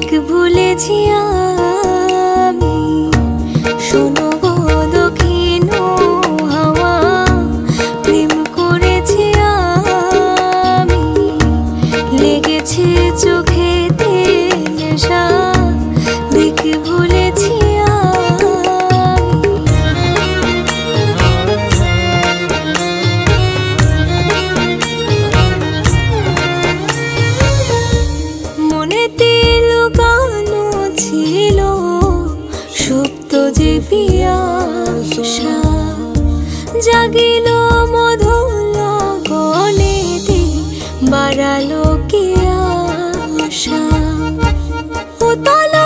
एक भूले जिया লাগিল মধুল গণেতে বাড়ালো কে আশা? উতলা